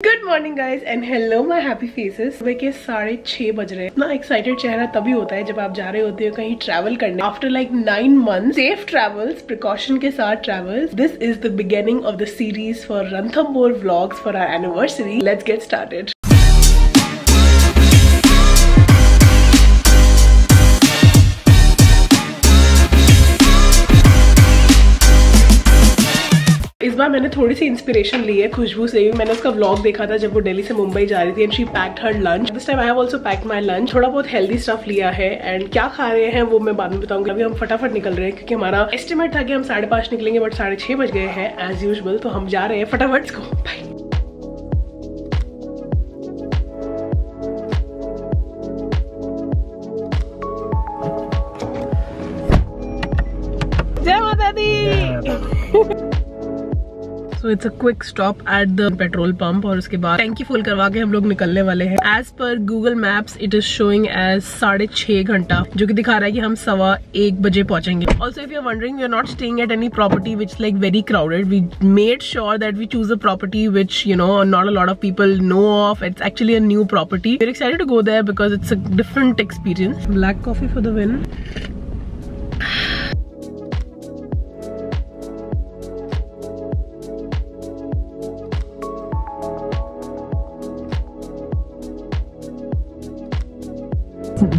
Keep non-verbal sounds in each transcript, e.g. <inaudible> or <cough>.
Good morning guys and hello my happy faces सुबह के साढ़े छह बज रहे हैं। इतना एक्साइटेड चेहरा तभी होता है जब आप जा रहे होते हो कहीं ट्रैवल करने। After like nine month safe travels precaution के साथ travels this is the beginning of the series for Ranthambore blogs for our anniversary let's get started ना मैंने थोड़ी सी इंस्पिरेशन ली है खुशबू से भी मैंने उसका व्लॉग देखा था जब वो दिल्ली से मुंबई जा रही थी and she packed her lunch this time I have also pack my lunch थोड़ा बहुत हेल्दी स्टफ़ लिया है एंड क्या खा रहे हैं वो मैं बाद में बताऊँगी। अभी हम फटाफट निकल रहे हैं क्योंकि हमारा एस्टिमेट था कि हम साढ़े पाँच निकलेंगे बट साढ़े छः बज गए हैं एज यूजल तो हम जा रहे हैं फटाफट को बाई जय माता दी। So it's a quick stop at the petrol pump और उसके बाद टैंकी फुल करवा के हम लोग निकलने वाले हैं। As per Google Maps it is showing as साढ़े छह घंटा, जो कि दिखा रहा है कि हम सवा एक बजे पहुँचेंगे। Also if you are wondering you are not staying at any property which like very crowded we made sure that we choose a property which you know not a lot of people no of it's actually a new property we're excited to go there because it's a different experience black coffee for the win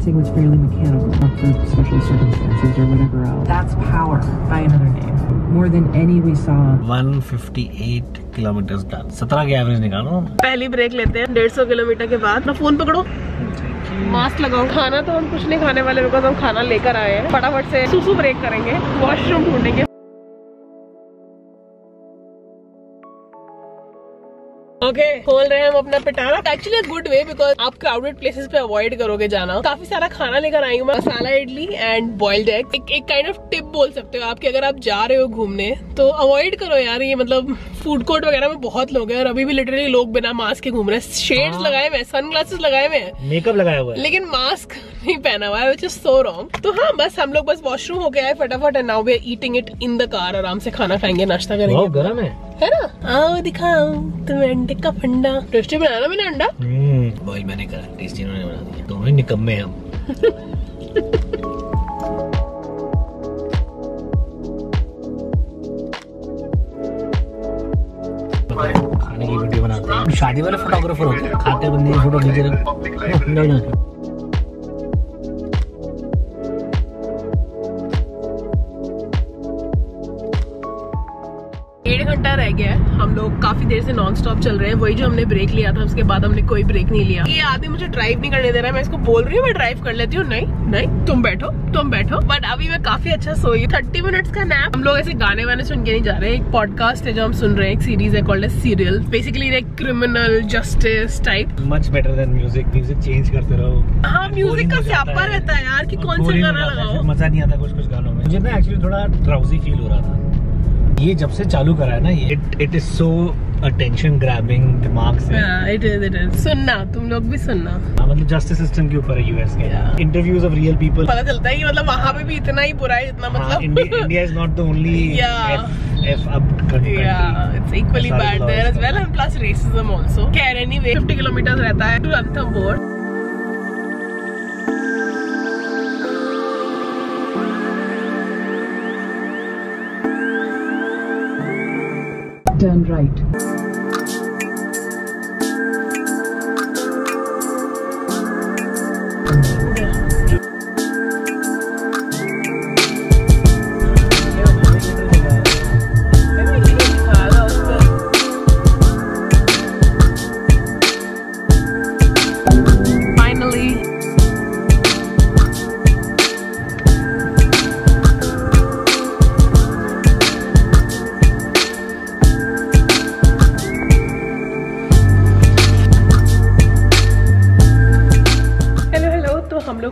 dancing was fairly mechanical for special circumstances or whatever else. That's power by another name. More than any we saw. 158 kilometre done 17 के average निकालो पहली break लेते हैं 150 kilometre के बाद ना phone पकड़ो mask लगाओ खाना तो हम कुछ नहीं खाने वाले बिकॉज़ हम खाना लेकर आए हैं फटाफट से सुसु ब्रेक करेंगे वॉशरूम ढूंढेंगे ओके खोल रहे हैं हम अपना पिटारा। एक्चुअली गुड वे बिकॉज़ आप क्राउडेड प्लेसेस पे अवॉइड करोगे जाना। काफ़ी सारा खाना लेकर आई हूँ masala idli and boiled egg एक, एक काइंड ऑफ़ टिप बोल सकते हो आपके अगर आप जा रहे हो घूमने तो अवॉइड करो यार ये मतलब फ़ूड कोर्ट वगैरह में बहुत लोग हैं और अभी भी लिटरली लोग बिना मास्क के घूम रहे हैं। शेड लगाए हुए सन ग्लासेस लगाए हुए हैं। मेकअप लगाया हुआ है। लेकिन मास्क <laughs> नहीं पहना हुआ है विच इज़ सो रॉन्ग तो हाँ बस हम लोग बस वॉशरूम हो गया है फटाफट and now we are eating it in the car आराम से खाना खाएँगे नाश्ता करेंगे। गर्म है। है ना? आओ दिखाओ तुम्हें अंडे का फंडा। टेस्टी बनाया ना मैंने अंडा? हम्म। बॉईल मैंने करा टेस्टी उन्होंने बना दिया। दोनों ही निकम्मे हम खाने की वीडियो बनाते हैं। शादी वाले फोटोग्राफर होते हैं। खाते बंदे फ़ोटो खींच रहे डेढ़ घंटा रह गया है। हम लोग काफ़ी देर से नॉन स्टॉप चल रहे हैं। वही जो हमने ब्रेक लिया था उसके बाद हमने कोई ब्रेक नहीं लिया। ये आदमी मुझे ड्राइव नहीं करने दे रहा है। मैं इसको बोल रही हूँ मैं ड्राइव कर लेती हूँ। नहीं नहीं तुम बैठो तुम बैठो। बट अभी मैं काफ़ी अच्छा सोई थर्टी मिनट्स का नैप हम लोग ऐसे गाने वाने सुन के नहीं जा रहे। एक पॉडकास्ट है जो हम सुन रहे हैं एक सीरीज़ है called serial basically like criminal justice type much better than music music change करते रहो। हाँ म्यूज़िक का व्यापार रहता है यार की कौन सा गाना लगाओ। मज़ा नहीं आता कुछ कुछ गानों में। मुझे ना एक्चुअली थोड़ा ड्राउजी फील हो रहा था। ये जब से चालू करा है ना ये it it is so attention grabbing दिमाग से। इट इज़ इट इज़ सुनना तुम लोग भी सुनना। आ, मतलब जस्टिस सिस्टम के ऊपर है यूएस के। इंटरव्यूज़ ऑफ़ रियल पीपल पता चलता है कि मतलब वहाँ पे भी इतना ही बुरा है जितना हाँ, मतलब India is not the only F up country. Yeah, it's equally bad there as well, and plus racism also. Care anyway, 50 kilometers रहता है to Ranthambore. turn right.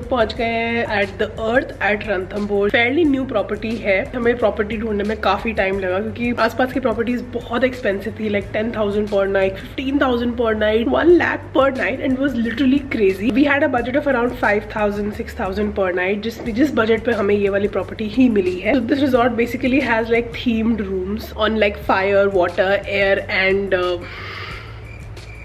पहुँच गए हैं at the earth at Ranthambore fairly new property है। हमें property ढूँढने में काफ़ी टाइम लगा क्योंकि आसपास की प्रॉपर्टीज़ बहुत एक्सपेंसिव थी like ten thousand per night fifteen thousand per night one lakh per night and was literally crazy we had a budget of around five thousand six thousand per night जिस जिस budget पे हमें ये वाली property ही मिली है। This resort basically has like themed rooms on like fire water air and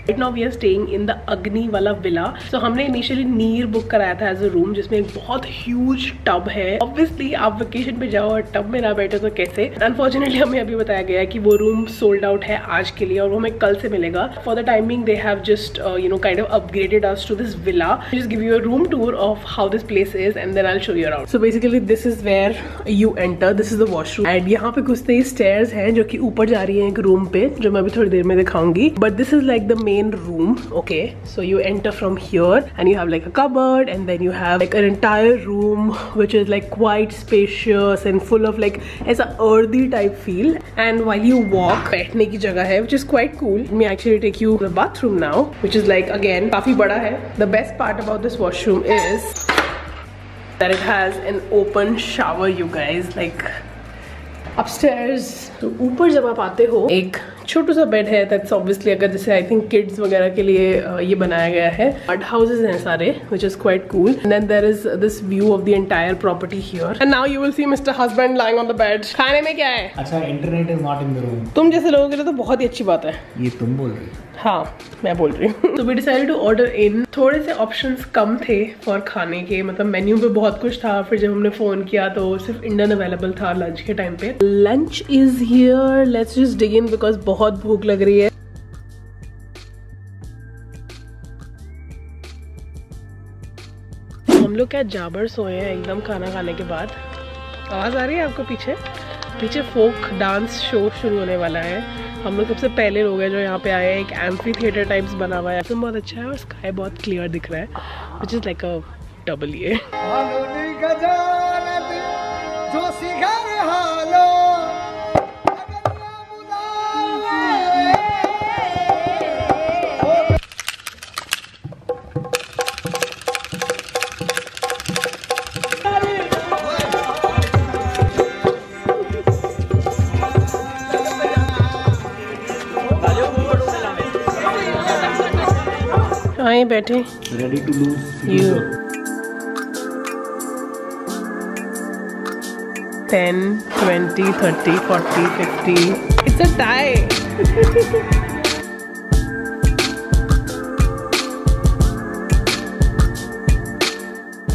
right now we are staying in the अग्नि वाला विला सो हमने इनिशियली नीर बुक कराया था एज अ रूम जिसमें एक बहुत ह्यूज टब है ऑब्वियसली आप वेकेशन पे जाओ और टब में ना बैठे तो कैसे अनफॉर्चुनेटली हमें अभी बताया गया कि वो रूम सोल्ड आउट है आज के लिए और वो हमें कल से मिलेगा. For the timing they have just you know kind of upgraded us to this villa just give you a room tour of how this place is and then I show you around so basically this is where you enter this is the washroom and यहाँ पे घुसते ही stairs हैं जो कि ऊपर जा रही है एक रूम पे, जो मैं अभी थोड़ी देर में दिखाऊँगी. But this is like the main room okay so you enter from here and you have like a cupboard and then you have like an entire room which is like quite spacious and full of like as a earthy type feel and while you walk बैठने की जगह है which is quite cool let me actually take you to the bathroom now which is like again काफी बड़ा है the best part about this washroom is that it has an open shower you guys like upstairs तो ऊपर जब आप आते हो एक छोटू सा बेड है दैट्स ऑब्वियसली अगर जैसे आई थिंक किड्स वगैरह के लिए ये बनाया गया है। बट हाउसेस हैं सारे which is quite cool then there is this view of the entire property here and now you will see mister husband lying on the bed खाने में क्या है? अच्छा internet is not in the room तुम जैसे लोगों के लिए तो बहुत ही अच्छी बात है। ये तुम बोल रही हो? हाँ मैं बोल रही हूँ। तो we decided to order in थोड़े से ऑप्शंस कम थे फॉर खाने के मतलब मेन्यू पे बहुत कुछ था। फिर जब हमने फ़ोन किया तो सिर्फ़ इंडियन अवेलेबल था लंच के टाइम पे। Lunch is here let's just dig in because बहुत भूख लग रही है। हम लोग क्या जाबर सोए हैं एकदम खाना खाने के बाद। आवाज़ आ रही है आपको पीछे? पीछे फोक डांस शो शुरू होने वाला है। हम लोग सबसे पहले लोग हैं जो यहाँ पे आए हैं। एक एम्फी थिएटर टाइप्स बना हुआ है। तो बहुत अच्छा है और स्काई बहुत क्लियर दिख रहा है which is like a double ये आए बैठे। Ready to lose you ten twenty thirty forty fifty it's a tie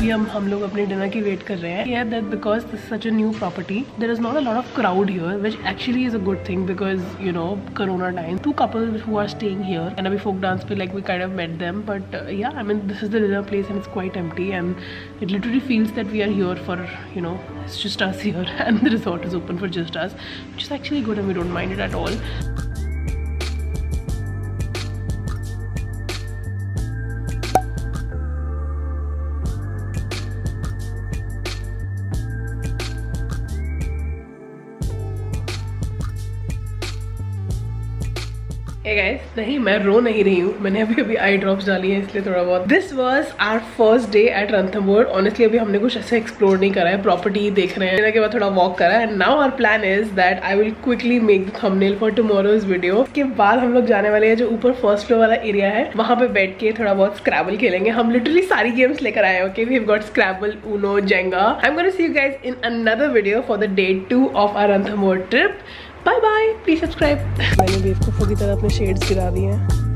अभी हम हम लोग अपने डिनर की वेट कर रहे हैं। यह that because this such a new property there is not a lot of crowd here which actually is a good thing because you know corona time two couple who are staying here and अभी folk dance पे like we kind of met them but yeah I mean this is the dinner place and it's quite empty and it literally feels that we are here for you no just us here and the resort is open for just us which is actually good and we don't mind it at all Hey guys, नहीं मैं रो नहीं रही हूँ। मैंने अभी अभी eye drops डाली है इसलिए थोड़ा बहुत। This was our first day at Ranthambore honestly अभी हमने कुछ ऐसे एक्सप्लोर नहीं करा है। प्रॉपर्टी देख रहे हैं। के बाद थोड़ा वॉक करा and now our plan is that I will quickly make the thumbnail for tomorrow's video के बाद हम लोग जाने वाले हैं जो ऊपर फ़र्स्ट फ्लोर वाला एरिया है। वहाँ पे बैठ के थोड़ा बहुत स्क्रैबल खेलेंगे। हम लिटरली सारी गेम्स लेकर आए okay we have got Scrabble Uno Jenga I am gonna see you guys in another video for the day two of our Ranthambore trip bye bye please subscribe मैंने इसको की तरह अपने शेड्स गिरा दिए हैं।